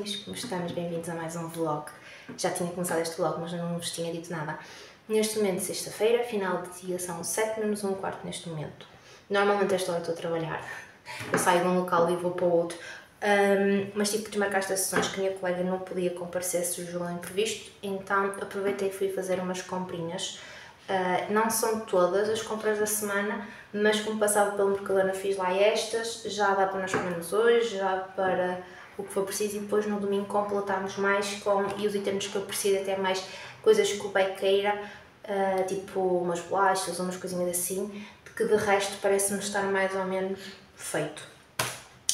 amorzinhos, como estamos? Bem-vindos a mais um vlog. Já tinha começado este vlog, mas não vos tinha dito nada. Neste momento, sexta-feira, final de dia, são 7 menos 1 quarto neste momento. Normalmente esta hora estou a trabalhar. Eu saio de um local e vou para o outro. Um, mas tive que desmarcar estas sessões que a minha colega não podia comparecer, surgiu um imprevisto, então aproveitei e fui fazer umas comprinhas. Uh, não são todas as compras da semana, mas como passava pelo Mercadona fiz lá estas, já dá para nós comermos hoje, já para o que for preciso e depois no domingo completamos mais com, e os itens que eu preciso até mais coisas que o pai queira, uh, tipo umas bolachas ou umas coisinhas assim, que de resto parece-me estar mais ou menos feito.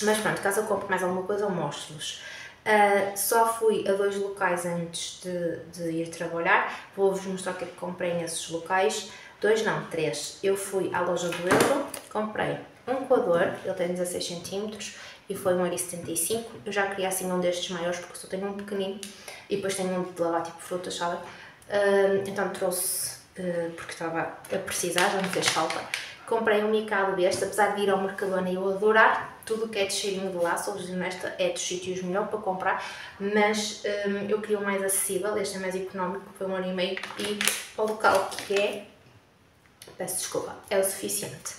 Mas pronto, caso eu compre mais alguma coisa eu mostro-vos. Uh, só fui a dois locais antes de, de ir trabalhar, vou-vos mostrar o que é que comprei locais. Dois não, três. Eu fui à loja do Euro, comprei um coador, ele tem 16 cm e foi 1,75€. Eu já queria assim um destes maiores porque só tenho um pequenino e depois tenho um de lavar tipo frutas, sabe? Uh, então trouxe uh, porque estava a precisar, já me fez falta. Comprei um Mikado deste, apesar de ir ao Mercadona e eu adorar tudo o que é de cheirinho de lá, sou honesta, é dos sítios melhor para comprar, mas um, eu queria um mais acessível, este é mais económico, foi um ano e meio, e o local que é, peço desculpa, é o suficiente.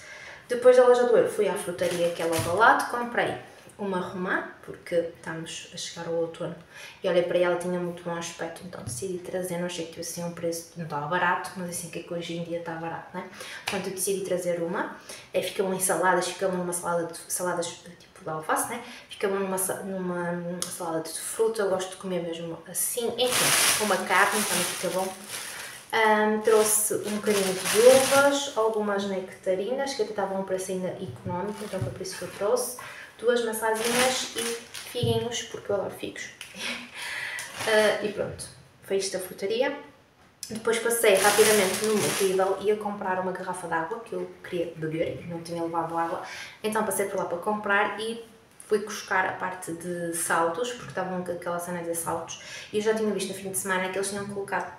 Depois da loja do Euro fui à frutaria que é logo ao lado, comprei uma romã, porque estamos a chegar ao outono, e olhei para ela, tinha muito bom aspecto, então decidi trazer, não achei que tivesse um preço, não estava barato, mas assim que é que hoje em dia está barato, né? Portanto, eu decidi trazer uma, é, ficam em saladas, ficam numa salada de saladas tipo de alface, né? Ficam numa, numa salada de fruta, eu gosto de comer mesmo assim, enfim, uma carne também fica bom. Um, trouxe um bocadinho de uvas, algumas nectarinas, que até estavam um preço ainda económico, então foi por isso que eu trouxe duas maçãzinhas e figuinhos, porque eu adoro figos. uh, e pronto, foi isto a frutaria. Depois passei rapidamente no Lidl e ia comprar uma garrafa de água que eu queria beber não tinha levado água. Então passei por lá para comprar e fui buscar a parte de saltos, porque estavam com aquela cena de saltos. E eu já tinha visto no fim de semana que eles tinham colocado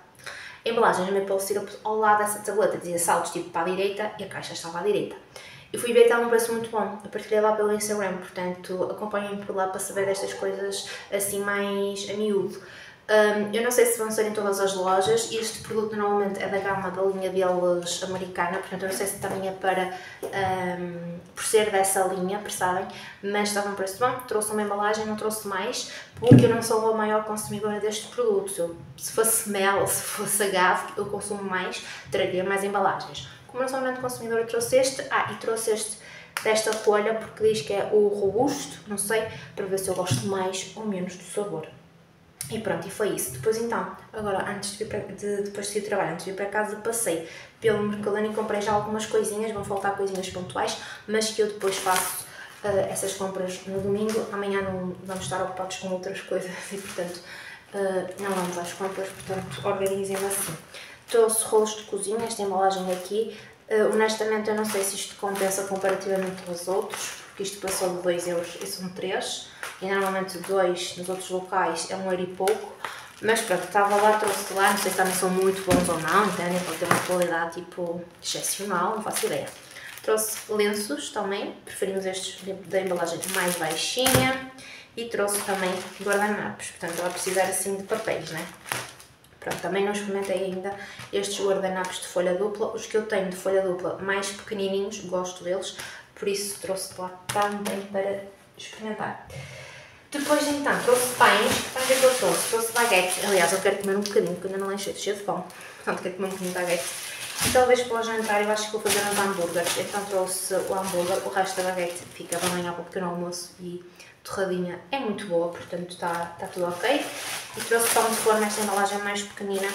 embalagens de maple syrup ao lado dessa tableta. Dizia saltos tipo para a direita e a caixa estava à direita. Eu fui ver e estava um preço muito bom. Eu partilhei lá pelo Instagram, portanto acompanhem-me por lá para saber destas coisas assim mais a miúdo. Um, eu não sei se vão ser em todas as lojas, este produto normalmente é da gama da linha deles americana, portanto eu não sei se também é para, um, por ser dessa linha, percebem? Mas estava um preço bom, trouxe uma embalagem, não trouxe mais, porque eu não sou a maior consumidora deste produto. Se fosse mel, se fosse agave, eu consumo mais, traria mais embalagens. Como não sou grande consumidora, trouxe este. Ah, e trouxe este desta folha porque diz que é o robusto, não sei, para ver se eu gosto mais ou menos do sabor. E pronto, e foi isso. Depois então, agora antes de, para, de depois de ir trabalho, antes de vir para casa, passei pelo Mercadona e comprei já algumas coisinhas, vão faltar coisinhas pontuais, mas que eu depois faço uh, essas compras no domingo. Amanhã não vamos estar ocupados com outras coisas e portanto uh, não vamos às compras, portanto organizem assim. Trouxe rolos de cozinha, esta embalagem aqui. Uh, honestamente, eu não sei se isto compensa comparativamente aos outros, porque isto passou de 2 euros e são 3. E normalmente 2 nos outros locais é 1 um euro e pouco. Mas pronto, estava lá, trouxe lá, não sei se também são muito bons ou não, entendem? Pode ter uma qualidade tipo excepcional, não faço ideia. Trouxe lenços também, preferimos estes da embalagem mais baixinha. E trouxe também guardanapos, portanto ela precisar assim de papéis, né? Pronto, também não experimentei ainda estes guardanapos de folha dupla. Os que eu tenho de folha dupla mais pequenininhos, gosto deles, por isso trouxe lá também para experimentar. Depois então trouxe pães, pães é que eu trouxe? Trouxe baguetes, aliás eu quero comer um bocadinho, porque ainda não lanchei, cheio de fome, portanto quero comer um bocadinho de baguetes. E talvez para o jantar eu acho que vou fazer uns hambúrgueres, então trouxe o hambúrguer, o resto da baguete fica para amanhã para o pequeno almoço e torradinha é muito boa, portanto está, está tudo ok. E trouxe pão de forno nesta embalagem mais pequenina,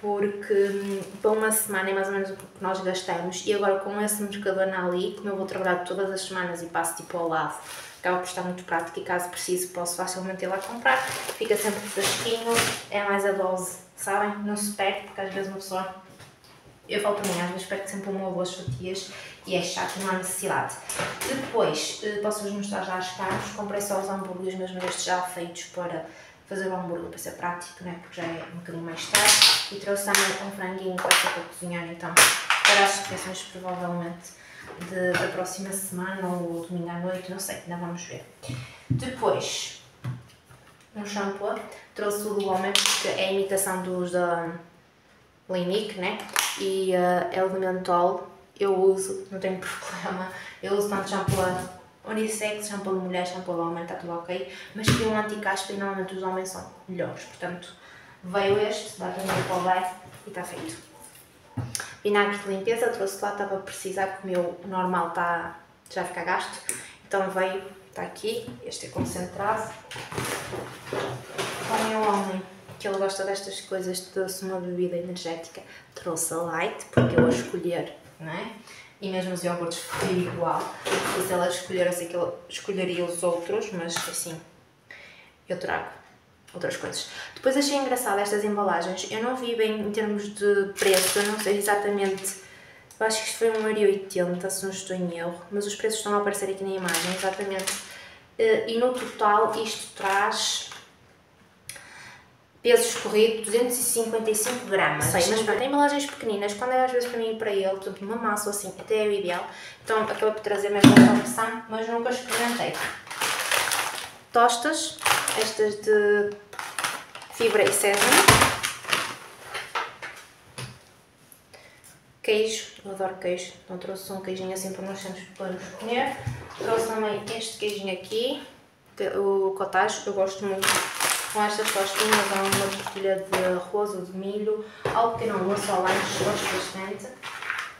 porque hum, para uma semana é mais ou menos o que nós gastamos. E agora com esse mercadona ali, como eu vou trabalhar todas as semanas e passo tipo ao lado, acaba por estar muito prático e caso precise posso facilmente ir lá comprar. Fica sempre fresquinho, é mais a dose, sabem? Não se perde, porque às vezes uma pessoa eu falo também, às vezes pego sempre uma ou duas fatias e é chato, não há necessidade. Depois, eh, posso-vos mostrar já as carnes, comprei só os hambúrgueres mesmo estes já feitos para fazer o hambúrguer para ser prático, né? porque já é um bocadinho mais tarde. E trouxe também um franguinho para ser para cozinhar então para as refeições provavelmente de, da próxima semana ou domingo à noite, não sei, ainda vamos ver. Depois, um shampoo. Trouxe o do homem porque é a imitação dos da Clinique, né? E uh, é o de mentol. Eu uso, não tenho problema. Eu uso tanto shampoo unissex, shampoo de mulher, shampoo de homem, está tudo ok. Mas queria um anti-caspa e normalmente os homens são melhores. Portanto, veio este, dá também para o vai e está feito. Vinagre de limpeza, trouxe lá, estava a precisar porque o meu normal está, já a ficar gasto. Então veio, está aqui, este é concentrado. O homem, que ele gosta destas coisas, trouxe uma bebida energética, trouxe a light, porque eu a escolher, não é? E mesmo os iogurtes foi igual. E se ela escolher, eu sei que ele escolheria os outros, mas assim, eu trago outras coisas. Depois achei engraçado estas embalagens. Eu não vi bem em termos de preço, eu não sei exatamente. Eu acho que isto foi 1,80€, se não estou em erro, mas os preços estão a aparecer aqui na imagem, exatamente. Eh, e no total isto traz peso escorrido 255 gramas. Sei, mas pronto, tem embalagens pequeninas, quando é às vezes para mim e para ele, por uma massa assim, até é o ideal. Então acabei por trazer mesmo esta opção, mas nunca experimentei. Tostas, estas de fibra e sésamo. Queijo, eu adoro queijo, então trouxe um queijinho assim para nós sempre podemos comer. Trouxe também este queijinho aqui, o cottage, eu gosto muito com estas tostinhas, dá uma tortilha de arroz ou de milho, que não vou só lanche, gosto bastante.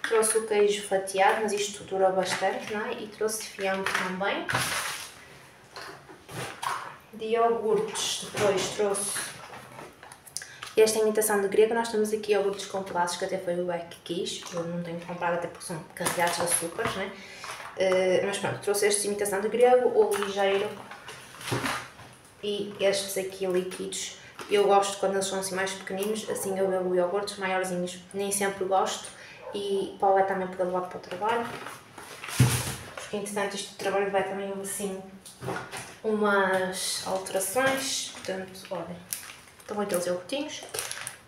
Trouxe o queijo fatiado, mas isto dura bastante, não é? E trouxe fiambre também. De iogurtes, depois trouxe esta imitação de grego, nós temos aqui iogurtes com pedaços, que até foi o Beck que quis, eu não tenho comprado até porque são carregados de açúcares, né? Uh, mas pronto, trouxe esta imitação de grego, ou ligeiro, e estes aqui líquidos. Eu gosto quando eles são assim mais pequeninos, assim eu bebo iogurtes maiorzinhos, nem sempre gosto, e Paulo vai também poder levar para o trabalho, porque entretanto este trabalho vai também assim umas alterações, portanto, olhem Estão aqueles iogurtinhos.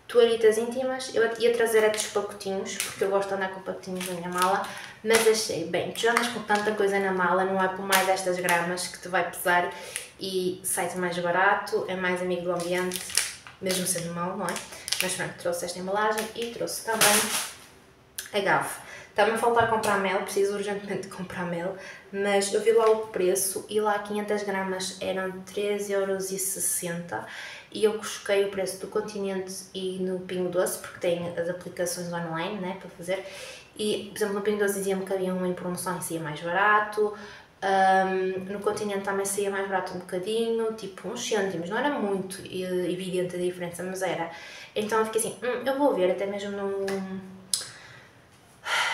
Toalhitas íntimas. Eu ia trazer estes pacotinhos, porque eu gosto de andar com pacotinhos na minha mala, mas achei, bem, tu andas com tanta coisa na mala, não é por mais estas gramas que te vai pesar e sai-te mais barato, é mais amigo do ambiente, mesmo sendo mau, não é? Mas pronto, trouxe esta embalagem e trouxe também a gafe. Está-me a faltar comprar mel, preciso urgentemente comprar mel, mas eu vi lá o preço e lá 500 gramas eram 13,60€ e eu busquei o preço do Continente e no Pingo Doce, porque tem as aplicações online né, para fazer. E, por exemplo, no Pingo Doce dizia-me que havia uma em promoção e saía mais barato. Um, no Continente também saía mais barato um bocadinho, tipo uns cêntimos, não era muito evidente a diferença, mas era. Então eu fiquei assim, hum, eu vou ver, até mesmo no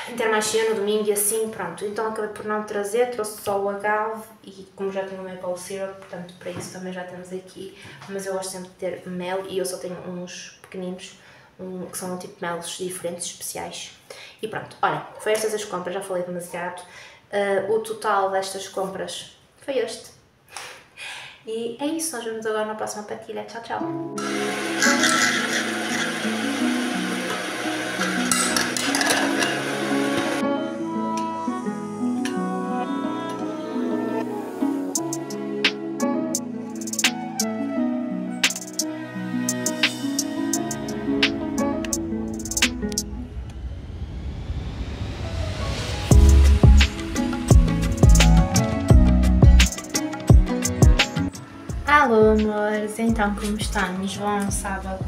Intermarché no domingo e assim, pronto. Então acabei por não trazer, trouxe só o agave e como já tenho o maple syrup, portanto para isso também já temos aqui. Mas eu gosto sempre de ter mel e eu só tenho uns pequeninos, um, que são um tipo de melos diferentes, especiais. E pronto, olha, foi estas as compras, já falei demasiado. Uh, o total destas compras foi este. E é isso, nós vemos agora na próxima partilha. Tchau, tchau! Amores, então como estamos? Bom sábado.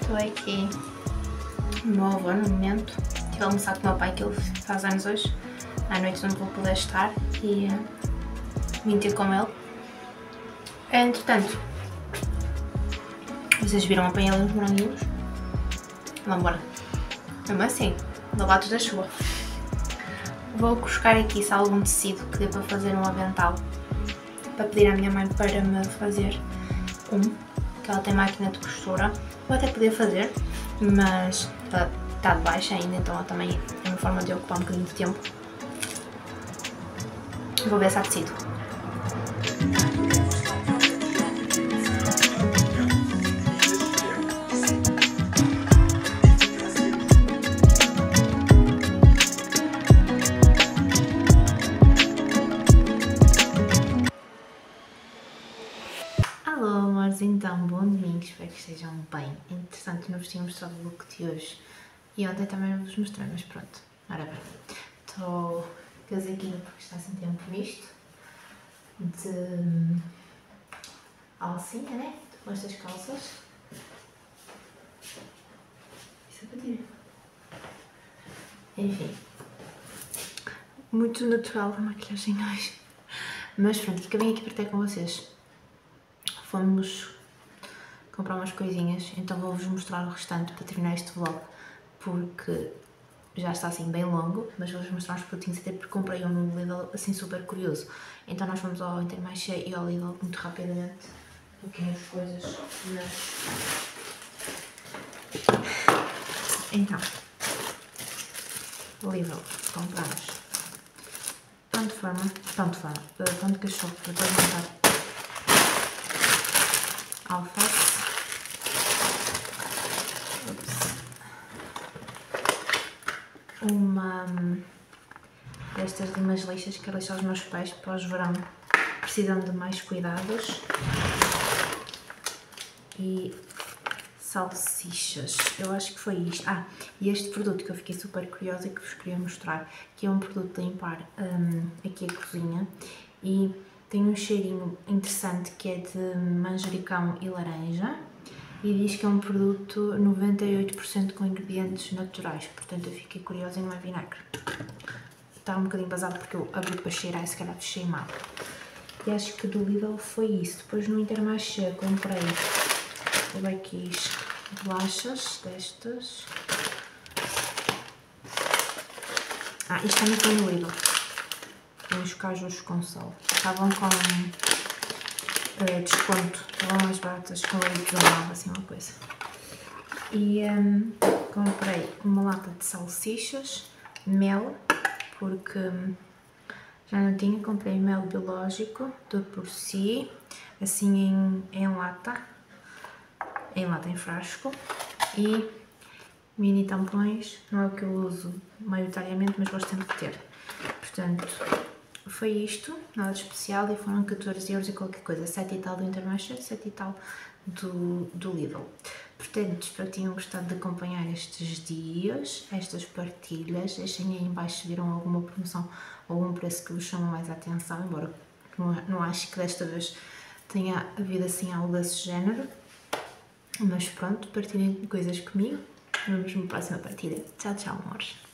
Estou aqui no meu avô no momento. Estive a almoçar com o meu pai que ele faz anos hoje. À noite não vou poder estar e vim ter com ele. Entretanto, vocês viram apanhei ali uns moranguinhos. Vamos embora. Mesmo assim, lavados da chuva. Vou buscar aqui se há algum tecido que dê para fazer um avental para pedir à minha mãe para me fazer que ela tem máquina de costura. Vou até poder fazer, mas está, está de baixa ainda, então ela também é uma forma de ocupar um bocadinho de tempo. Vou ver se há tecido. Espero que estejam bem. Entretanto, não vos tinha mostrado o look de hoje e ontem também não vos mostrei, mas pronto. Ora bem, estou casaquinho porque está sem tempo nisto, de hum, alcinha, né? Com estas calças. Isso é para ti. Enfim, muito natural a maquilhagem hoje. Mas pronto, fica bem aqui para ter com vocês. Fomos comprar umas coisinhas, então vou-vos mostrar o restante para terminar este vlog, porque já está assim bem longo, mas vou-vos mostrar os produtinhos até porque comprei um no Lidl assim super curioso. Então nós vamos ao Intermarché e ao Lidl muito rapidamente, pequenas coisas, mas... Então, Lidl, compramos pão de forma, pão de forma, pão de cachorro, para montar alface. Uma destas de umas lixas que eu deixo aos meus pais para os verão. Precisam de mais cuidados. E salsichas, eu acho que foi isto. Ah, e este produto que eu fiquei super curiosa e que vos queria mostrar, que é um produto de limpar um, aqui a cozinha. E tem um cheirinho interessante que é de manjericão e laranja e diz que é um produto 98% com ingredientes naturais, portanto eu fiquei curiosa e não é vinagre. Está um bocadinho basado porque eu abri para cheirar e se calhar fechei mal. E acho que do Lidl foi isso. Depois no Intermarché comprei aqui bolachas destas. Ah, isto também foi no Lidl. Os cajos com sal. Estavam com uh, desconto. Estavam mais baratas com leite de assim uma coisa. E um, comprei uma lata de salsichas, mel, porque um, já não tinha. Comprei mel biológico, do por si, assim em, em lata em lata em frasco e mini tampões, não é o que eu uso maioritariamente, mas gosto sempre de ter. Portanto, foi isto, nada de especial e foram 14 euros e qualquer coisa, 7 e tal do Intermarché, 7 e tal do, do Lidl. Portanto, espero que tenham gostado de acompanhar estes dias, estas partilhas. Deixem aí em baixo se viram alguma promoção, algum preço que vos chama mais a atenção, embora não, não acho que desta vez tenha havido assim algo desse género. Mas pronto, partilhem coisas comigo. Vemos na próxima partida. Tchau, tchau, amores.